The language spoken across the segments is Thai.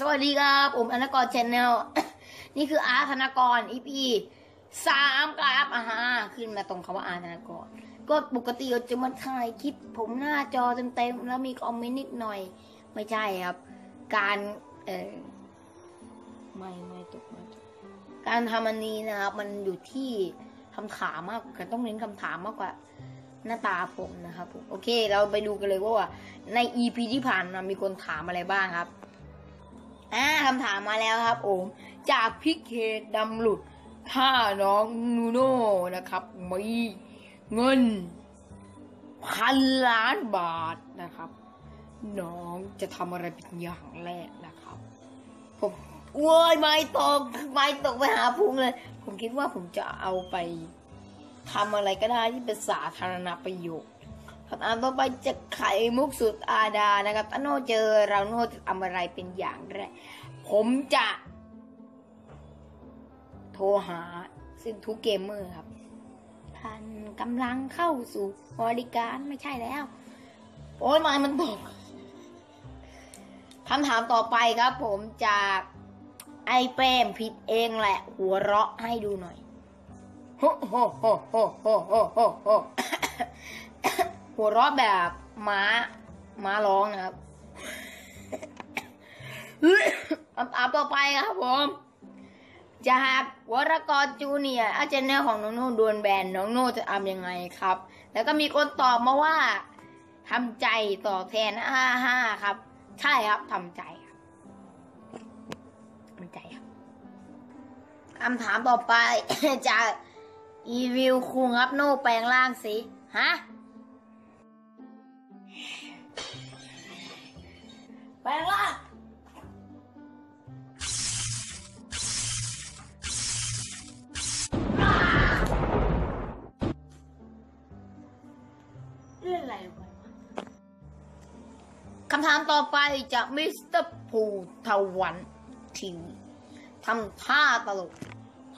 สวัสดีครับ ผมธนกรชแนลนี่คืออาร์ธนกร EP สามครับอ่าฮะขึ้นมาตรงคำว่าอาร์ธนกร ก็ปกติจะมาถ่ายคลิป ผมหน้าจอเต็มๆแล้วมีคอมเมนต์นิดหน่อย ไม่ใช่ครับ การเออไม่ไม่ตกไม่ตกการทำอันนี้นะครับ มันอยู่ที่คำถามมากกว่าต้องเน้นคำถามมากกว่าหน้าตาผมนะครับผมโอเค เราไปดูกันเลยว่า ใน EP ที่ผ่านมามีคนถามอะไรบ้างครับ อ่าคำถามมาแล้วครับผมจากพิกเคดำหลุดถ้าน้องนูโน่นะครับมีเงินพันล้านบาทนะครับ น้องจะทำอะไรเป็นอย่างแรกนะครับ ผมโว้ยไม่ตกไม่ตกไปหาพุงเลย ผมคิดว่าผมจะเอาไปทำอะไรก็ได้ที่เป็นสาธารณประโยชน์ คำถามต่อไปจะไขมุกสุดอาดานะครับอโนเจอเราโนจะทำอะไรเป็นอย่างแรก ผมจะ โทรหา ซึ่งทุกเกมเมอร์ครับ ท่านกำลังเข้าสู่บริการไม่ใช่แล้ว โอ้ยมันมันตกคำถามต่อไปครับ ผมจากไอแปมผิดเองแหละ หัวเราะให้ดูหน่อยโฮโฮโฮโฮโฮโฮ หัวเราะแบบม้า ม้าร้องนะครับคำถามต่อไปครับผมจากวรกร Junior ถ้า channel ของน้องโน่โดนแบนน้องโน่จะทำยังไงครับ แล้วก็มีคนตอบมาว่าทำใจตอบแทนห้าห้าครับ ใช่ครับทำใจครับทำใจครับคำถามต่อไปจากอีวิวคุงครับโน่แปลงร่างสิฮะ แปลงร่าเรื่องอะไรวะคำถามต่อไปจากมิสเตอร์ภูทวันทีวีทำท่าตลก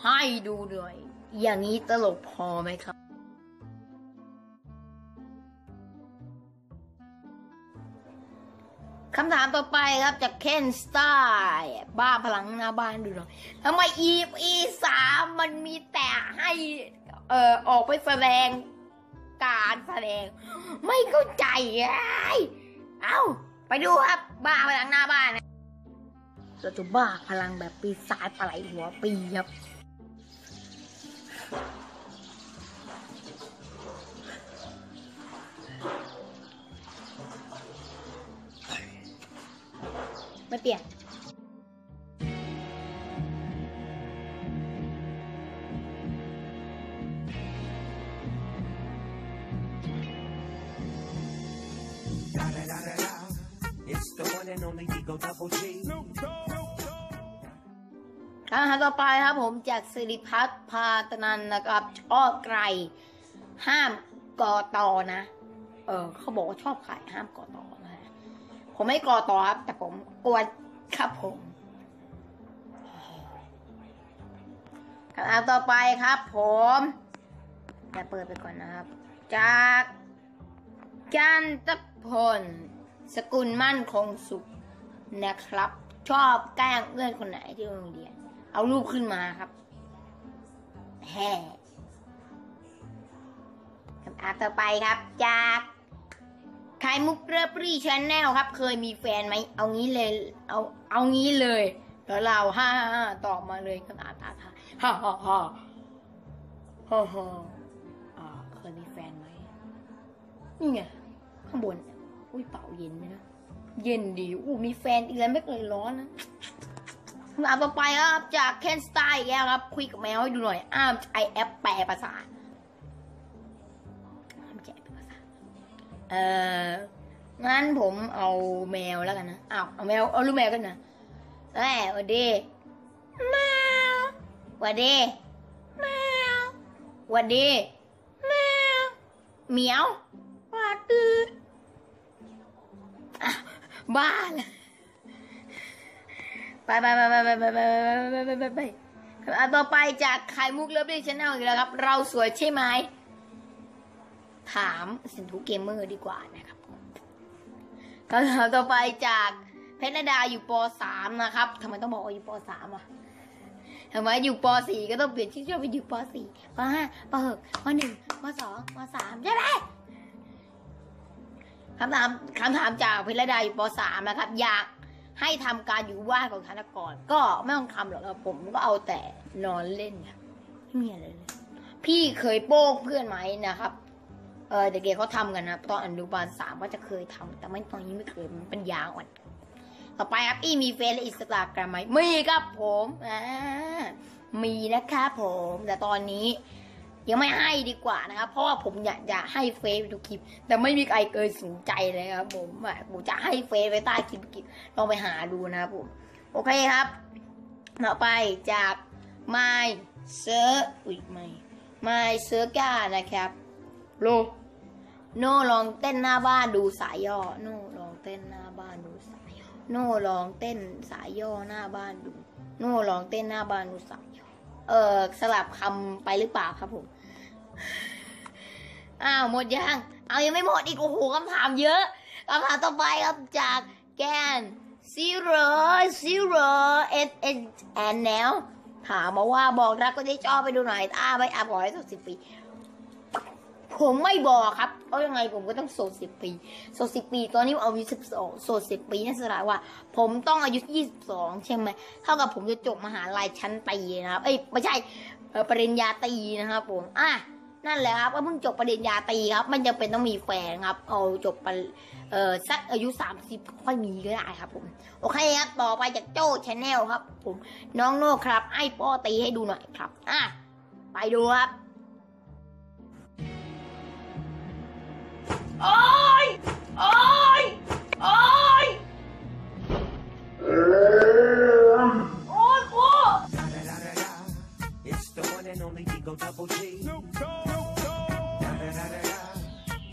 ให้ดูหน่อย อย่างนี้ตลกพอไหมครับำถามต่อไปครับจากเคนสไตล์บ้าพลังหน้าบ้านดูหน่อยทำไมอีอีสามมันมีแต่ให้เอ่อออกไปแสดงการแสดง ไม่เข้าใจไอ้เอ้า ไปดูครับ บ้าพลังหน้าบ้านนะเราจะบ้าพลังแบบปีศาจปลาไหลหัวปีครับ ปลี่ยน It's the one and only Digo Double G. คำถาต่อไปครับผมจากสิริพัฒน์พาตนันนะครับ ชอบไกรห้ามกอตอนะ เออเขาบอกว่าชอบไข่ห้ามกอตอนะฮะผมไม่กอตอครับแต่ ผมกวนครับผมคำถามต่อไปครับผมจะเปิดไปก่อนนะครับ จากจันทพลสกุลมั่นคงสุขนะครับ ชอบแกล้งเพื่อนคนไหนที่โรงเรียน เอารูปขึ้นมาครับแฮ่คำถามต่อไปครับ จาก ไข่มุกเรปรีชแนลครับ เคยมีแฟนไหม เอางี้เลย เอา เอางี้เลย แล้วเราฮ่าฮ่าตอบมาเลยคำถาตาทาฮ่าฮ่าฮ่าฮ่าฮ่าอ่าเคยมีแฟนไหมนี่ไงข้างบน อุ้ยเป่าเย็นไหมนะ เย็นดีอู้มีแฟนอีกแล้วไม่เคยร้อนนะคำถามต่อไปครับ จากเคนสไตล์อีกครับ คุยกับแมวให้ดูหน่อย อ้ามไอแอปแปลภาษา เอองั้นผมเอาแมวแล้วกันนะเอาเอาแมว เอาลูกแมวกันนะแม่หวัดดีแมวหวัดดีแมวหวัดดีแมวเหมียวหวัดดีบ้าเลยไปไปไปไปไปไปไปไปไปไปไปอะต่อไปจากไข่มุก Lovely Channel อีกแล้วครับ เราสวยใช่ไหม ถามสินทุเกมเมอร์ดีกว่านะครับคำถามต่อไปจากเพชรดาอยู่ปสามนะครับทำไมต้องบอกว่าอยู่ปสามอะทำไมอยู่ปสี่ก็ต้องเปลี่ยนชื่อไปอยู่ปสี่ปห้าปหกปหนึ่งปสองปสามใช่ไหมคำถามคำถามจากเพชรดาอยู่ปสามนะครับ อยากให้ทำการอยู่ว่านของธนกร ก็ไม่ต้องทำหรอกครับผมก็เอาแต่นอนเล่นครับไม่มีอะไรเลยพี่เคยโป้งเพื่อนไหมนะครับ เออเด็กๆเขาทำกันนะตอนอนุบาลสามก็จะเคยทำแต่ไม่ตอนนี้ไม่เคยมันเป็นยาอ่อนต่อไปครับอีมีเฟซและอินสตาแกรมไหมมีครับผมอ่ามีนะครับผม แต่ตอนนี้ยังไม่ให้ดีกว่านะครับ เพราะว่าผมอยากจะให้เฟซทุกคลิป แต่ไม่มีใครเคยสนใจเลยครับผมอะผมจะให้เฟซไว้ใต้คลิปคลิลองไปหาดูนะครับผม โอเคครับ ต่อไปจาก My s i r อุ้ยไม่ My s i r ก้านะครับ โลโน่ลองเต้นหน้าบ้านดูสายย่อ โน่ลองเต้นหน้าบ้านดูสายย่อ โน่ลองเต้นสายย่อหน้าบ้านดู โน่ลองเต้นหน้าบ้านดูสายย่อ เออสลับคำไปหรือเปล่าครับผม อ้าวหมดยัง เอายังไม่หมดอีกโอ้โหคำถามเยอะคำถามต่อไปครับจากแกน zero zero s s and now ถามมาว่าบอกรักก็ได้ชอบไปดูหน่อยถ้าไม่อัพร้อยสักสิบปี ผมไม่บอกครับเพราะยังไงผมก็ต้องโสดสิบปี โสดสิบปี ตอนนี้ผมอายุสิบสองโสดสิบปีนั่นแสดงว่า ผมต้องอายุยี่สิบสองใช่ไหมเท่ากับผมจะจบมหาลัยชั้นตรีนะครับ เอ้ยไม่ใช่ปริญญาตรีนะครับผมอะนั่นแหละครับก็เพิ่งจบปริญญาตรีครับ มันจะเป็นต้องมีแฟนครับ เอาจบปเอ่อสักอายุสามสิบค่อยมีก็ได้ครับผม โอเคครับ ต่อไปจากโจ้ Channel ครับ ผม น้องโน่ครับ ไอ้ป้อตีให้ดูหน่อยครับ อะ ไปดูครับ โอ้ยโอ้ยโอ้ยโอ้ยพ่อ Da da da da da. It's the one and only D-O-Double G. Da da da da da.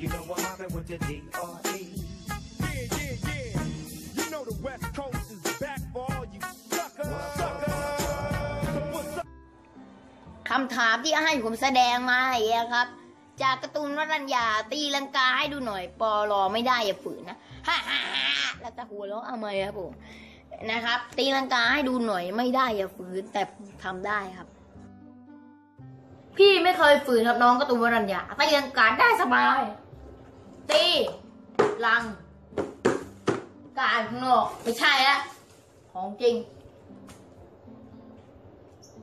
You know I'm mobbing with the D.R.E. Yeah, yeah, yeah. You know the West Coast is back for all you suckers. Suckers. So what's up? คำถามที่ให้ผมแสดงมาอย่างเงี้ยครับ จากการ์ตูนวรัญญาตีลังกาให้ดูหน่อย ปอรอไม่ได้อย่าฝืนนะฮ่าฮ่าฮ่าแล้วจะหัวเราะเอาไหมครับผมนะครับ ตีลังกาให้ดูหน่อยไม่ได้อย่าฝืนแต่ผมทำได้ครับ พี่ไม่เคยฝืนครับน้องการ์ตูนวรัญญาตีลังกาได้สบาย ตีลังกาข้างนอกไม่ใช่ละของจริง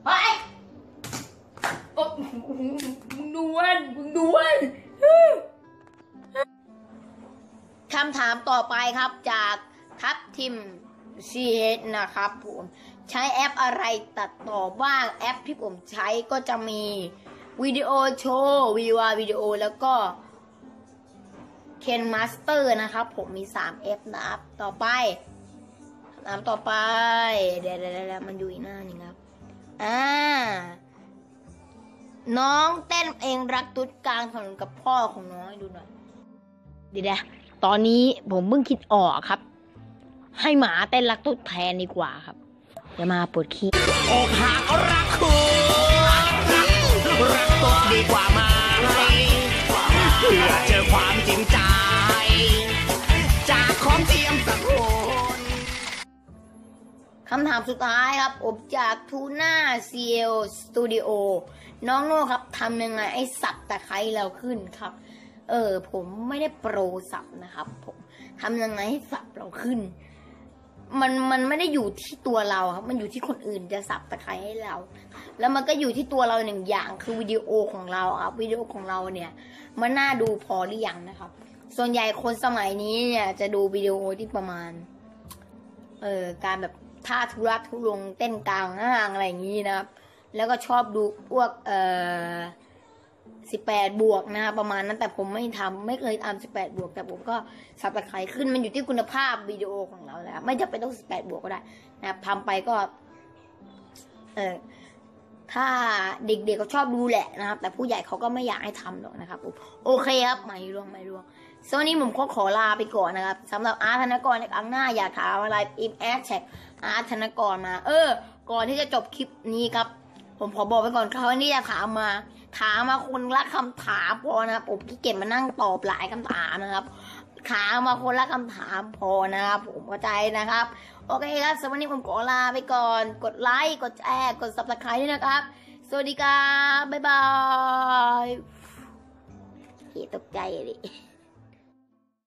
ไป โอ้มึงดวนมึงดวนคำถามต่อไปครับจากทัพทิมซีเนะครับผมใช้แอปอะไรตัดต่อบ้างแอปที่ผมใช้ก็จะมี VideoShow VivaVideo แล้วก็ KineMaster นะครับ ผมมี3แอปนะครับ ต่อไปคำถามต่อไป เดี๋ยวเดะเดะมันอยู่อีกหน้านึงครับ อ่า น้องเต้นเองรักตุ๊ดกลางถนนกับพ่อของน้องให้ดูหน่อยเดี๋ยวนะตอนนี้ผมเพิ่งคิดออกครับ ให้หมาเต้นรักตุ๊ดแทนดีกว่าครับอย่ามาปวดขี้อกหักรักคุณรักตกดีกว่าไหมเพื่อเจอความจริงใจ จากของเทียมสักคนคำถามสุดท้ายครับผมจากทูน่าเซียลสตูดิโอ น้องโน่ครับทำยังไงไอ้สับตะไคร้เราขึ้นครับ เออ ผมไม่ได้โปรสับนะครับ ผมทำยังไงให้สับเราขึ้น มันมันไม่ได้อยู่ที่ตัวเราครับ มันอยู่ที่คนอื่นจะสับตะไคร้ให้เรา แล้วมันก็อยู่ที่ตัวเราหนึ่งอย่างคือวิดีโอของเราครับวิดีโอของเราเนี่ยมันน่าดูพอหรือยังนะครับ ส่วนใหญ่คนสมัยนี้เนี่ย จะดูวิดีโอที่ประมาณ เออการแบบท่าทุรักทุลงเต้นกลางห้างอะไรอย่างนี้นะครับ แล้วก็ชอบดูพวกเอ่อสิบแปดบวกนะครับประมาณนั้นแต่ผมไม่ทำไม่เคยทำสิบแปดบวก แต่ผมก็ subscribe ขึ้นมันอยู่ที่คุณภาพวิดีโอของเราแหละไม่จำเป็นต้องสิบแปดบวกก็ได้นะครับทำไปก็ เออถ้าเด็กๆเขาชอบดูแหละนะครับ แต่ผู้ใหญ่เขาก็ไม่อยากให้ทำหรอกนะครับผมโอเคครับไม่รวงไม่รวงส่วนนี้ผมก็ขอลาไปก่อนนะครับสำหรับอาร์ธนกรในครั้งหน้าอยากถามอะไรพิมพ์แฮชแท็กอาร์ธนกรมา เออ ก่อนที่จะจบคลิปนี้ครับ ผมขอบอกไปก่อนเขาวนี้จะถามมา ถามมาคนละคำถามพอนะครับ ผมขี้เกียจมานั่งตอบหลายคำถามนะครับขางมาคนละคำถามพอนะครับ ผมเข้าใจนะครับ โอเคครับสำหรับวันนี้ผมขอลาไปก่อน กดไลค์ กดแชร์ กด subscribe ด้วยนะครับ สวัสดีครับบ๊ายบายเฮ้ตกใจเลย